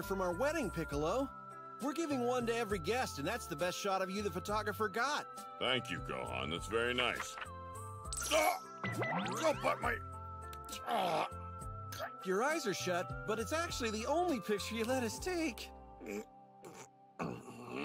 from our wedding, Piccolo. We're giving one to every guest, and that's the best shot of you the photographer got. Thank you, Gohan. That's very nice. Ah! Oh, but my... Ah! Your eyes are shut, but it's actually the only picture you let us take. Mm.